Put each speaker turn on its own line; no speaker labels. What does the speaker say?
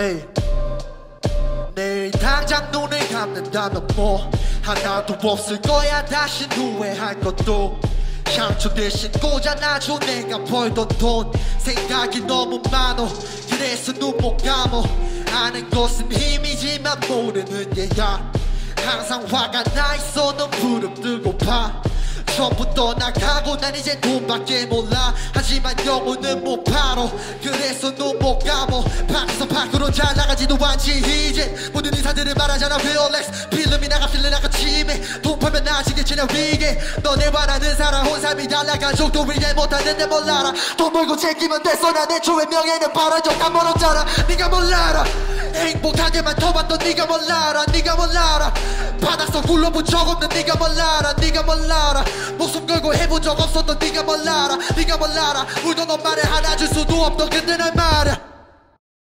에이. 내일 당장 눈을 감는다면 뭐 하나도 없을 거야. 다시 후회할 것도 향초 대신 꽂아놔줘 내가 벌던 돈 생각이 너무 많어. 그래서 눈 못 감어. 아는 것은 힘이지만 모르는 얘야. 항상 화가 나 있어. 넌 부릅뜨고파 전부 떠나가고 난 이제 돈밖에 몰라. 하지만 영혼은 못 팔어. 그래서 눈 못 감어. 밖에서 밖으 나가지도 않지 이제 모든 인사들을 말하잖아. 휘올렉스 필름이 나가 필름 나가 치매 돈 팔면 나아지겠지나 위게. 너네 바라는 사람 온 삶이 달라 가족도 이해 못하는데 몰라라 돈 벌고 챙기면 됐어. 난 애초에 명예는 바란 적다 멀었잖아. 네가 몰라라 행복하게만 더봤던 네가 몰라라 네가 몰라라 바닥서 굴러본 적 없는 네가 몰라라 네가 몰라라 목숨 걸고 해본 적 없었던 네가 몰라라 네가 몰라라 울던 엄마를 안아줄 수도 없던 날 말야